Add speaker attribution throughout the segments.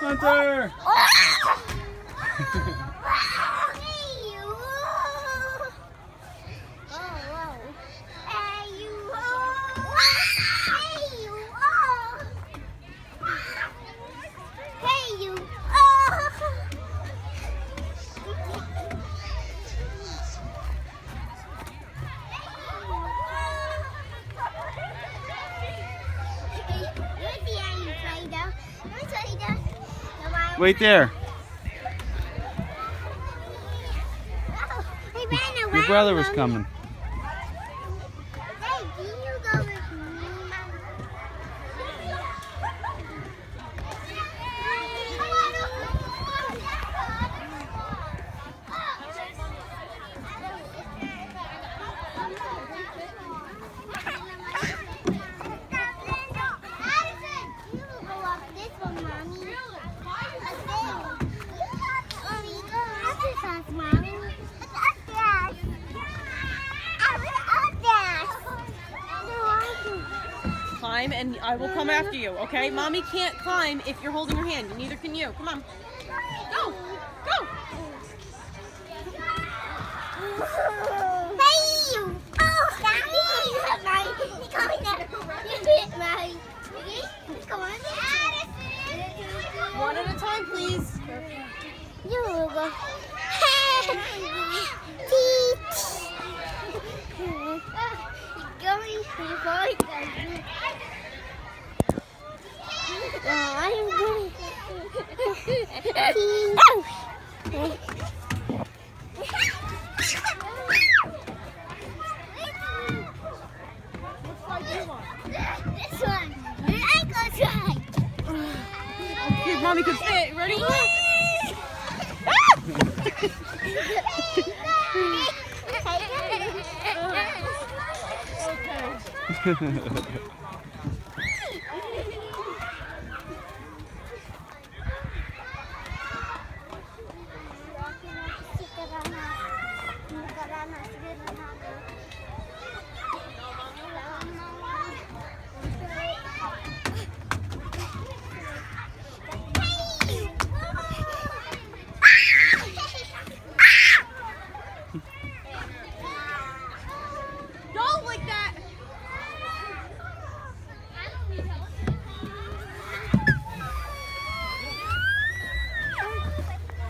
Speaker 1: Hunter! Ah! Wait there. Your brother was coming.
Speaker 2: Hey, can you go with me, Mama? Addison, you go up this one, Mommy. Mommy, go exercise, Mommy. Exercise.
Speaker 3: Climb and I will come after you, okay? Mommy can't climb if you're holding her hand. Neither can you. Come on. Go! Go!
Speaker 2: Hey, you! Oh, Daddy! You hit. You got me there. You hit my... Come on, Addison!
Speaker 3: One at a time, please.
Speaker 2: You go. This one. I go try.
Speaker 3: Here, Mommy can fit. Ready? Don't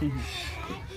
Speaker 3: Ixi.